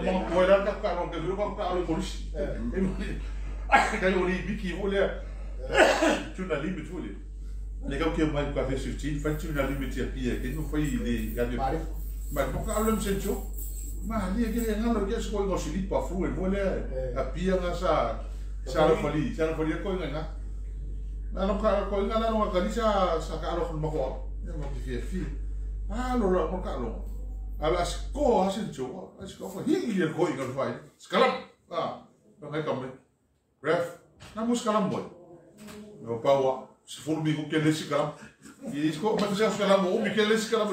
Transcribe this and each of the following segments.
uma olhando a cara, eu vi a cara, eu lo lo lo lo. Ala sko asin cho, asko fa hi hi ko ingal fai. Skalam. Ah, no ngai kam. Ref, na mo skalam boy. No pa wa, se for mi ko kele skalam. E isko ma se skalam o mi kele skalam.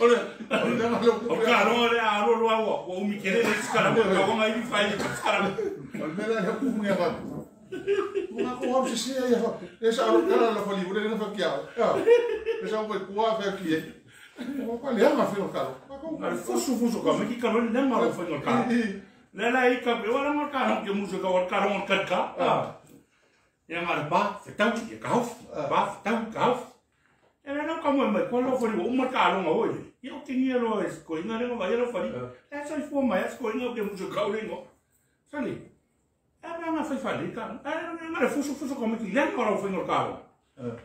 Olha, olha, o cara olha a ro ro wa, o mi kele skalam, ko ngai ni fai skalam. Olha, he ku ngai. Mga kuha sa siya ya. Ya sa aro kala la fali, ure na fa kia. Ya. Ya sa ko kuha fa kia. Ko pa le ma fino kalo. Cara, fuso fuso ka, meki ka ni nema ro fa ngol ka. Le la i ka be wala ngol ka no ke muso ka wal ka ro ka ka. Ya ngar ba, fe tau ki ka hau. Ba, fe tau ka hau. E le no ka mo mai ko lo fo ni o ma ka ro ngol. Yo ke ni ro es ko inga le ngol ba yo fo ni. La sa fo mai as ka. Era nga fai fali ka. Era nga re fuso fuso como que len ora foi no carro. أنا ما فيش عليك أنا ما نعرفوش فوش كوم كي لأن راهو فين الكارو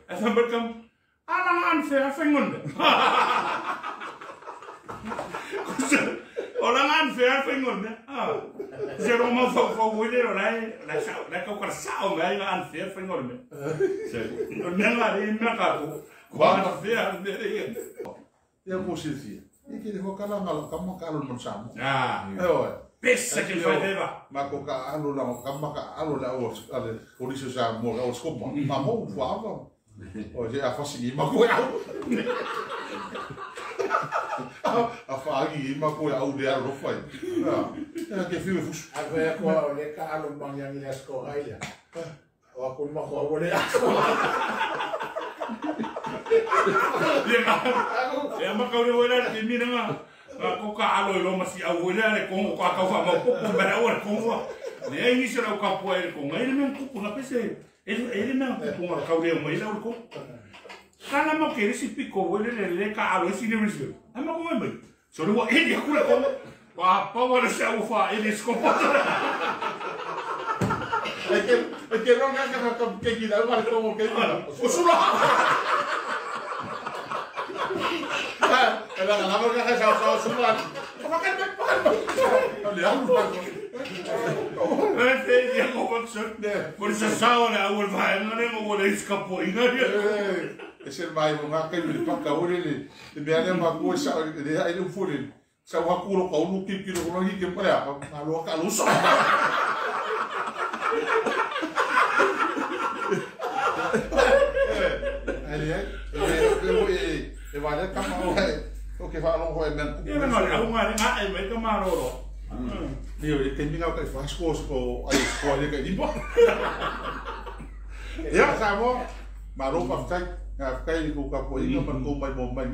افهم بالكم أنا انفع فين من ولا ما انفع فين من آه زيرو ما فوق ولا ولا لا شاو لا كوكر ساو ما أنا انفع فين من قلنا لا ريم ما قالوا وأنا فيها يا بوشيزيه يجي هو كلام غلط كم قالوا المنشعب آه أيوه pesa ke fai deva ma ko ka alo la ka ma ka alo la o ale o diso sa mo ka o skopa ma mo u fava o je a fasi i ma ko ya a fagi i ma ko ya de alo fai ya ke fiu fus a ko ya ko le ka alo bang ya sko gaila o ko ma ko a bole ya ya ma ka o le wela na ma ko ka alo lo masi au wele le ko ka ka fa mo ko ko bera ora ko wa ne ai ni sera ka po ele ko ngai men ko na pese ele ele men ko ko ka ore mo ele ko kana mo ke si piko wele le le ka alo si ne riso ama ko mai so le wa ele ko ko wa pa wa se au fa ele sko po É que é que não é que que que que dá mas como que o Ela não vai já só sula. Makan makan. Olha, Eh, te dia ko pa so. Por sa sa ora au vai ngare mo ora escapo ingari. Ese mai mo ngaka ni pa ka ore ni. Te me ale ma ko sa de ai no fure. Sa wa ku ro ka unu ki ki ro ro hi ke pa ya. Ma lo ka lu so. Ali ai. E e vai le kama Oke, fa lo hoe men. Ia me ngore, au ngare nga e me ka maroro. Io e te minga kai fa skos ko ai ko ai ka ipo. Ia sa mo, maro pa fai, ka kai ko ka ko i ka pan ko mai.